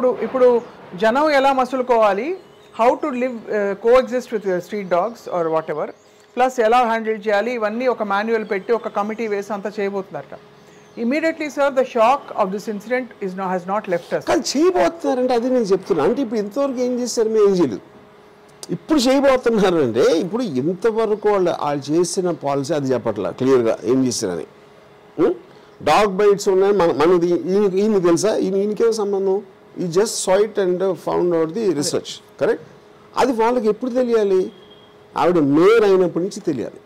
ఇప్పుడు ఇప్పుడు జనం ఎలా మసులుకోవాలి? How to live coexist with street dogs or whatever plus ఎలా హ్యాండిల్ చేయాలి? ఇవన్నీ ఒక మాన్యువల్ పెట్టి ఒక కమిటీ వేసి అంతా చేయబోతున్నారట. Immediately sir the shock of this incident is no has not left us కానీ చేయబోతున్నారంటే అది నేను చెప్తున్నా. అంటే ఇప్పుడు ఇంతవరకు ఏం చేశారు మేము ఏం చేయలేదు ఇప్పుడు చేయబోతున్నారు అంటే ఇప్పుడు ఇంతవరకు వాళ్ళు వాళ్ళు చేసిన పాలసీ అది చెప్పట్లా క్లియర్గా ఏం చేశారని. డాగ్ బైట్స్ ఉన్నాయి. మన మనది ఈయన ఈయన తెలుసా? ఈయన ఈయనకేం సంబంధం? ఈ just sight and found out the research correct అది వాళ్ళకి ఎప్పుడు తెలియాలి ఆవిడ మేయర్ అయినప్పటి నుంచి తెలియాలి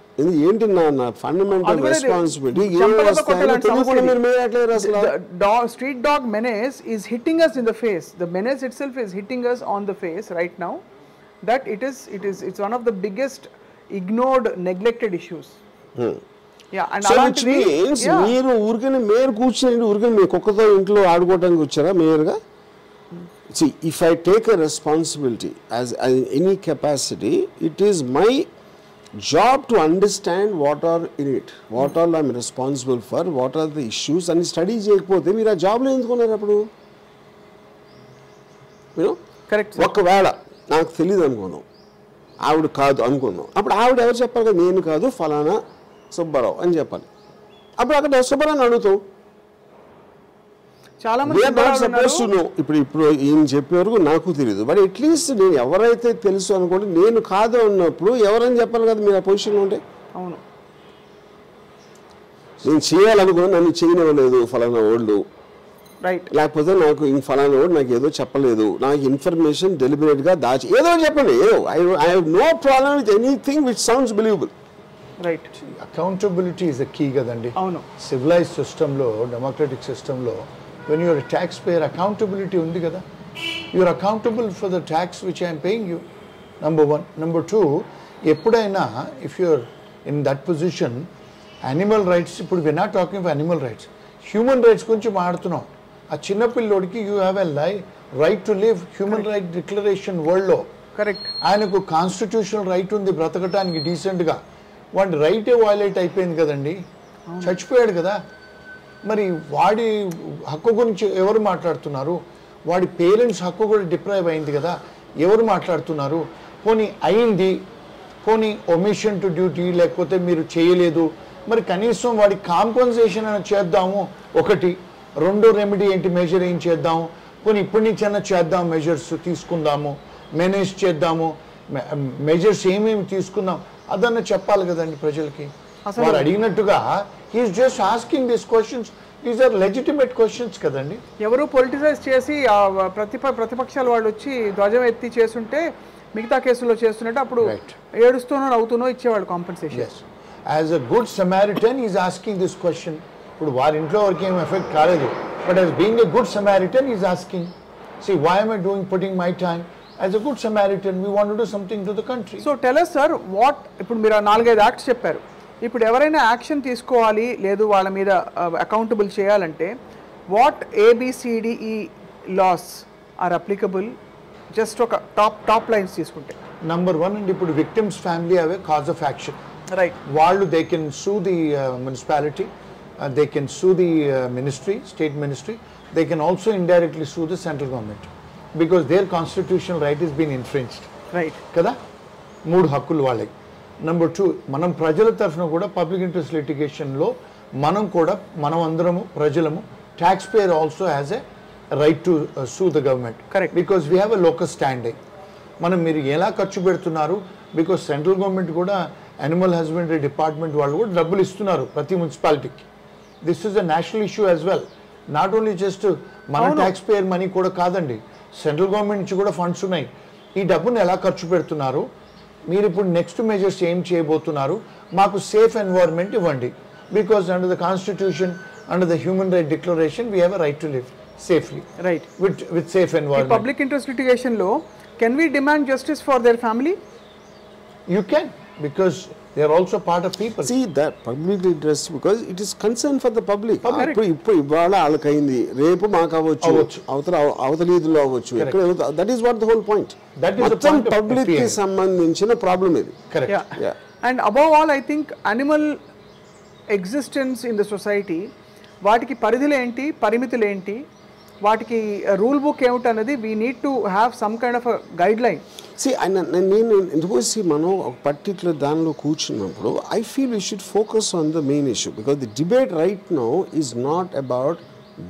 ఏంటి నా నా ఫండమెంటల్ రెస్పాన్సిబిలిటీ ఏ చెంపదెబ్బ వస్తాయో కొట్టేలాంటి తెలియకుండా సమస్య మీరు ఇది. మేయర్ ఎట్లా అసలు The dog, street dog menace is hitting us in the face. The menace itself is hitting us on the face right now. That it is, it is, it's one of the biggest ignored, neglected issues. Yeah, and so which అలాంటిది- means yeah. మీరు ఊరికనే mayor కూర్చొని ఊరికనే మీ కుక్కతో ఇంట్లో ఆడుకోవడానికి వచ్చారా మేయర్గా see if I take a responsibility as any capacity it is my job to understand what are in it what are I'm responsible for what are the issues అని స్టడీ చేయకపోతే మీరు ఆ జాబ్లో ఎందుకున్నారు అప్పుడు? Sir. ఒకవేళ నాకు తెలియదు అనుకుందాం ఆవిడ కాదు అనుకుందాం అప్పుడు ఆవిడ ఎవరు చెప్పాలి కదా నేను కాదు ఫలానా సుబ్బారావు అని చెప్పాలి. అప్పుడు అక్కడ సుబ్బారావు అని అడుగుతాం చాలా సపోజ్ టు. నో ఇప్పుడు ఇప్పుడు ఈయన చెప్పే వరకు నాకు తెలియదు బట్ అట్లీస్ట్ నేను ఎవరైతే తెలుసు అనుకోండి నేను కాదు అన్నప్పుడు ఎవరని చెప్పాలి కదా మీరు ఆ పొజిషన్లో ఉంటే? అవును. నేను చేయాలనుకున్నా నన్ను చేయనివ్వలేదు ఫలానా వాళ్ళు రైట్ లేకపోతే నాకు ఇంక ఫలానా వాడు నాకు ఏదో చెప్పలేదు. నాకు ఇన్ఫర్మేషన్ డెలిబరేట్గా దాచి ఏదో చెప్పండి. ఏదో I I have no problem with anything which sounds believable right accountability is the key కదండి. అవును. సివిలైజ్ సిస్టంలో డెమోక్రటిక్ సిస్టంలో when your tax payer accountability ఉంది కదా. You're accountable for the tax which I'm paying you number one number two ఎప్పుడైనా if you're in that position animal rights ఇప్పుడు we not talking for animal rights human rights గురించి మాట్లాడుతున్నాం. ఆ చిన్న పిల్లోడికి you have a lie right to live human right declaration వరల్డ్లో correct ఆయనకు constitutional right ఉంది బ్రతకటానికి డీసెంట్గా వాడి రైటే వైలేట్ అయిపోయింది కదండి. చచ్చిపోయాడు కదా. మరి వాడి హక్కు గురించి ఎవరు మాట్లాడుతున్నారు? వాడి పేరెంట్స్ హక్కు కూడా డిప్రైవ్ అయింది కదా ఎవరు మాట్లాడుతున్నారు? పోనీ అయింది పోనీ ఒమిషన్ టు డ్యూటీ లేకపోతే మీరు చేయలేదు మరి కనీసం వాడి కాంపన్సేషన్ అని చేద్దాము ఒకటి. రెండో రెమెడీ ఏంటి? మెజర్ ఏం చేద్దాము పోనీ ఇప్పటి నుంచి అయినా చేద్దాం మెజర్స్ తీసుకుందాము మేనేజ్ చేద్దాము మెజర్స్ ఏమేమి తీసుకుందాం? అదన్న చెప్పాలి కదండి ప్రజలకి. వారు అడిగినట్టుగా he's just asking this questions these are legitimate questions కదండి. ఎవరు పొలిటిసైజ్ చేసి ప్రతిప ప్రతిపక్షాల వాళ్ళు వచ్చి ధ్వజం ఎత్తి చేస్తుంటే మిగతా కేసుల్లో చేస్తున్నట్టు అప్పుడు. ఏడుస్తూనో నవ్వుతూనో ఇచ్చేవాళ్ళు compensation as a good Samaritan is asking this question ఇప్పుడు వారి ఇంట్లో వరకు ఏం ఎఫెక్ట్ కాలేదు. But as being a good Samaritan is asking see why am I doing putting my time as a good Samaritan we want do something to the country so tell us sir what ఇప్పుడు మీరు ఆ నాలుగైదు acts చెప్పారు. ఇప్పుడు ఎవరైనా action తీసుకోవాలి లేదు వాళ్ళ మీద అకౌంటబుల్ చేయాలంటే what ABCDE laws are applicable just ఒక టాప్ టాప్ లైన్స్ తీసుకుంటే. నంబర్ వన్ అండ్ ఇప్పుడు victims family have cause of action right వాళ్ళు they can sue the municipality they can sue the ministry state ministry they can also indirectly sue the central government because their constitutional right is been infringed right కదా? మూడు హక్కులు వాళ్ళకి. Number two మనం ప్రజల తరఫున కూడా public interest లిటిగేషన్లో మనం కూడా మనం అందరము ప్రజలము tax payer also has a right to sue the government Correct. Because we have a local standing మనం మీరు ఎలా ఖర్చు పెడుతున్నారు? బికాస్ సెంట్రల్ గవర్నమెంట్ కూడా అనిమల్ హస్బెండరీ డిపార్ట్మెంట్ వాళ్ళు కూడా డబ్బులు ఇస్తున్నారు ప్రతి మున్సిపాలిటీకి this is a national issue as well not only just మన. ట్యాక్స్ పేయర్ మనీ కూడా కాదండి. సెంట్రల్ గవర్నమెంట్ నుంచి కూడా ఫండ్స్ ఉన్నాయి. ఈ డబ్బును ఎలా ఖర్చు పెడుతున్నారు? మీరు ఇప్పుడు నెక్స్ట్ మెజర్స్ ఏం చేయబోతున్నారు? మాకు సేఫ్ ఎన్వైర్న్మెంట్ ఇవ్వండి. Because under the constitution under the human right declaration we have right to live safely right with with safe environment public interest లిటిగేషన్లో can we demand justice for their family you can they are also part of people see that public interest because it is concern for the public Correct. ఇప్పుడు ఇప్పుడు ఇవాళ వాళ్ళకైంది. రేపు మాకు అవ్వచ్చు. అవతల అవతల ఈదులో అవ్వచ్చు. ఎక్కడ that is what the whole point That is the మొత్తం point of పబ్లిక్కి. సంబంధించిన ప్రాబ్లం ఇది. Correct Yeah. Yeah. And above all, I think animal existence in the society వాటికి పరిధులు ఏంటి పరిమితులు ఏంటి వాటికి rule book ఏమిటన్నది we need to have some kind of guideline C ఆయన నేను ఎందుకు సి మనం ఒక పర్టికులర్ దానిలో కూర్చున్నప్పుడు I feel we should focus on the main issue because the debate right now is not about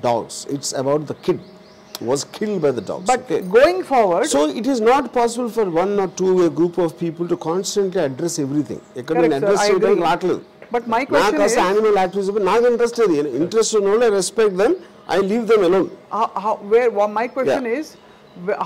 dogs it's about the kid was killed by the dogs but going forward so it is not possible for one or two a group of people to constantly address everything ఇక్కడ Correct, నేను sir. Address I చేయడానికి agree. రావట్లేదు But my నాకు question అసలు is- animal activism నాకు interest లేదు interest ఉన్న వాళ్ళు I respect them I leave them alone how, how, where well, my question Yeah. is wh-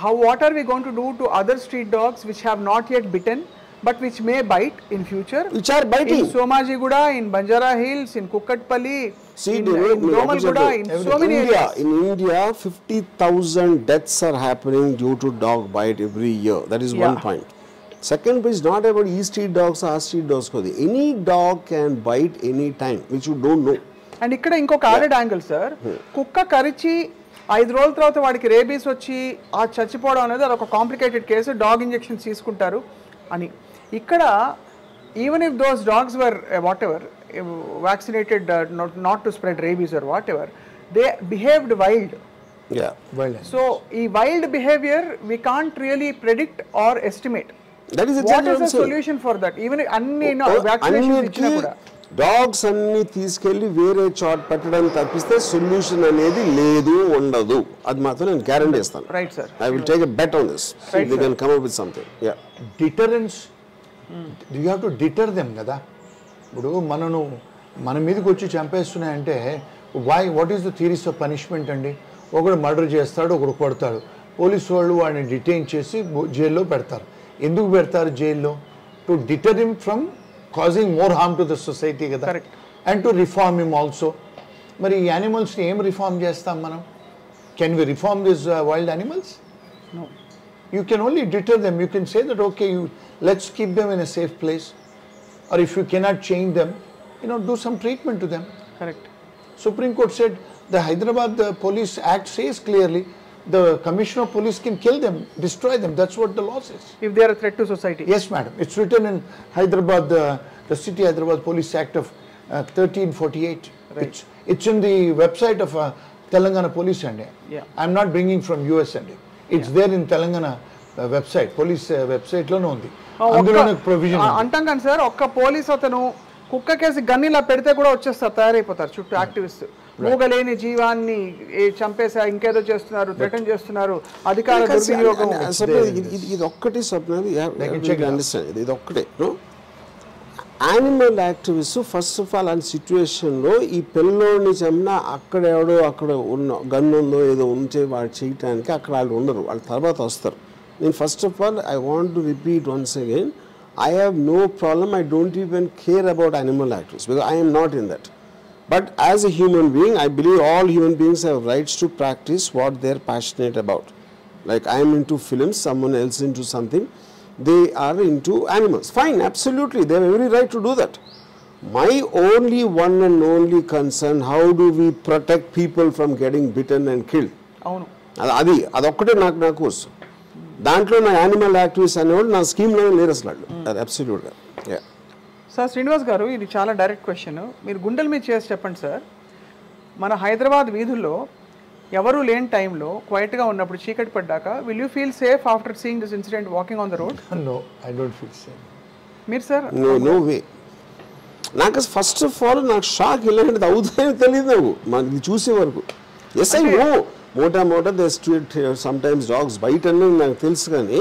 how what are we going to do to other street dogs which have not yet bitten but which may bite in future which are biting in Somajiguda, in Banjara Hills, in Kukatpalli, See, in, the way in we Domalguda, represent in so many India, areas. in India, 50,000 deaths are happening due to dog bite every year. That is one Yeah. point. Second point is not about E street dogs or street dogs. Kodi. Any dog can bite any time, which you don't know. And ఇక్కడ ఇంకొక added angle sir కుక్క కరిచి ఐదు రోజుల తర్వాత వాడికి rabies వచ్చి ఆ చచ్చిపోవడం అనేది అది ఒక కాంప్లికేటెడ్ కేసు డాగ్ ఇంజెక్షన్స్ తీసుకుంటారు అని. ఇక్కడ even if those dogs were whatever vaccinated not to spread rabies or whatever they behaved wild so ఈ wild behaviour we can't really predict or estimate That is what exactly is. Solution for that even అన్ని vaccination ఇచ్చినా కూడా. Dogs అన్ని తీసుకెళ్ళి వేరే చోట పెట్టడం తప్పిస్తే సొల్యూషన్ అనేది లేదు ఉండదు. అది మాత్రం నేను గ్యారంటీ ఇస్తాను right sir I will take a bet on this they. Can come up with something yeah deterrence you have to deter them కదా? ఇప్పుడు మనను మన మీదకి వచ్చి చంపేస్తున్నాయంటే why what is the theories of punishment అండి? ఒకడు మర్డర్ చేస్తాడు ఒకడు కొడతాడు. పోలీస్ వాళ్ళు వాడిని డిటైన్ చేసి జైల్లో పెడతారు. ఎందుకు పెడతారు జైల్లో? To deter him from causing more harm to the society కదా Correct. And to reform him also మరి ఈ యానిమల్స్ని ఏం రిఫార్మ్ చేస్తాం మనం can we reform this wild animals you can only deter them. You can say that okay, you let's keep them in a safe place, or if you cannot change them, you know, do some treatment to them. Correct Supreme Court said the Hyderabad uh, Police Act says clearly the Commissioner of Police can kill them, destroy them. That's what the law says. If they are threat to society Yes, madam. It's written in Hyderabad, uh, the City Hyderabad Police Act of uh, 1348. It's, it's in the website of uh, Telangana Police and Yeah. I'm not bringing from US and it's there in Telangana uh, website, police uh, website లోనే ఉంది అందులోనే provision అంటాం కానీ sir ఒక్క police అతను కుక్క కేసి గన్నిలా పెడితే కూడా వచ్చేస్తారు తయారైపోతారు చుట్టూ యాక్టివిస్ట్ మూగలేని జీవాన్ని చంపేసా ఇంకేదో చేస్తున్నారు థ్రెటన్ చేస్తున్నారు అధికార దుర్వినియోగం ఇది ఒక్కటి. అండర్స్టాండ్ ఇది ఒక్కటే. Animal activist first of all ఆ సిచ్యువేషన్లో ఈ పిల్లోడిని చంపినా అక్కడ ఎవడో అక్కడ ఉన్న గన్ ఉందో ఏదో ఉంటే వాడు చేయటానికి అక్కడ వాళ్ళు ఉండరు. వాళ్ళ తర్వాత వస్తారు. నేను first of all I want to repeat once again I have no problem I don't even care about animal activist because I'm not in that But as a human being, I believe all human beings have rights to practice what they're passionate about. Like I am into films, someone else into something. They are into animals. Fine, absolutely. They have every right to do that. My only one and only concern, how do we protect people from getting bitten and killed? అవును అది అది అదొక్కటే నాకు నాకు వస్తుంది దాంట్లో నా animal activist అనేవాళ్ళు నా స్కీమ్లో లేరు అసలు వాళ్ళు. అది అబ్సల్యూట్గా యా సార్ శ్రీనివాస్ గారు ఇది చాలా డైరెక్ట్ క్వశ్చన్. మీరు గుండెల మీద చేసి చెప్పండి సార్. మన హైదరాబాద్ వీధుల్లో ఎవరు లేని టైంలో క్వైట్గా ఉన్నప్పుడు చీకటి పడ్డాక will you feel safe after seeing this incident walking on the road no I don't feel same మీరు సార్? నో నో వే నాకు ఫస్ట్ ఆఫ్ ఆల్ నాకు షాక్ ఇలాంటిది అవుతుందని తెలియదు నాకు. మనకి చూసే వరకు. ఎస్ ఐ నో మోటా మోటా the street sometimes dogs బయట నాకు తెలుసు కానీ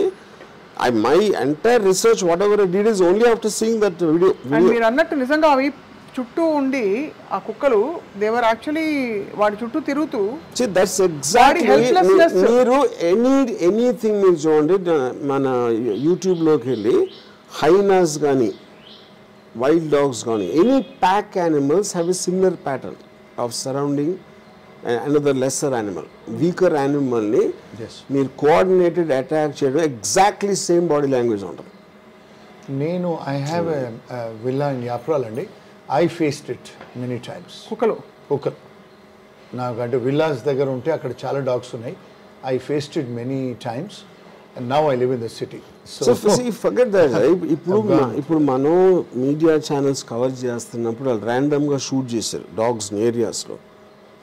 I my entire research whatever did is only after seeing that video and మీరు అన్నట్టు నిజంగా అవి చుట్టూ ఉండి ఆ కుక్కలు దేవర్ యాక్చువల్లీ వాడి చుట్టూ తిరుగుతూ దట్స్ ఎగ్జాక్ట్లీ. మీరు ఎనీ ఎనీథింగ్ మీరు చూడండి మన యూట్యూబ్లోకి వెళ్ళి హైనాస్ కానీ వైల్డ్ డాగ్స్ కానీ any pack animals have a similar pattern of surrounding another lesser animal weaker యానిమల్ని Yes. మీరు కోఆర్డినేటెడ్ అటాక్ చేయడం ఎగ్జాక్ట్లీ సేమ్ బాడీ లాంగ్వేజ్ ఉంటుంది. నేను I have villa in Yapral అండి. I faced it many times కుక్కలు. కుక్కర్ నాకు అంటే విల్లాస్ దగ్గర ఉంటే అక్కడ చాలా డాగ్స్ ఉన్నాయి. I faced it many times and now I live in the city so forget that ఇప్పుడు ఇప్పుడు మనం మీడియా ఛానల్స్ కవర్ చేస్తున్నప్పుడు వాళ్ళు ర్యాండమ్గా షూట్ చేశారు డాగ్స్ ఏరియాస్లో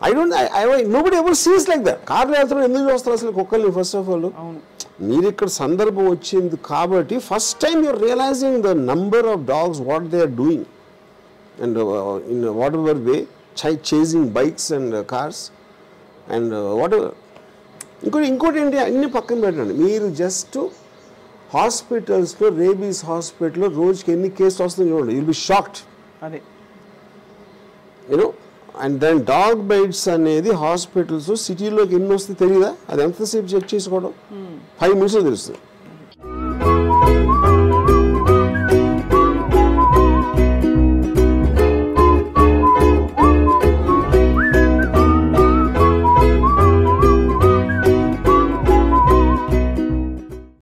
ఐ డోంట్ ఐ నో బడి ఎవరు సీస్ లైక్ దట్ కార్లు వెళ్తున్నారు ఎందుకు చూస్తారు అసలు కుక్కల్ని? ఫస్ట్ ఆఫ్ ఆల్ మీరు ఇక్కడ సందర్భం వచ్చింది కాబట్టి first time you're realizing the number of dogs what they are doing and in whatever way చై chasing bikes and cars and whatever ఇంకోటి ఇంకోటి ఏంటి? అన్ని పక్కన పెట్టండి. మీరు జస్ట్ హాస్పిటల్స్లో రేబీస్ హాస్పిటల్లో రోజుకి ఎన్ని కేసులు వస్తుందో చూడండి. యుల్ బి షాక్డ్ అదే. You know and then dog bites అనేది హాస్పిటల్స్ సిటీలోకి ఎన్ని వస్తే తెలియదా అది ఎంతసేపు చెక్ చేసుకోవడం? ఫైవ్ మినిట్స్లో తెలుస్తుంది.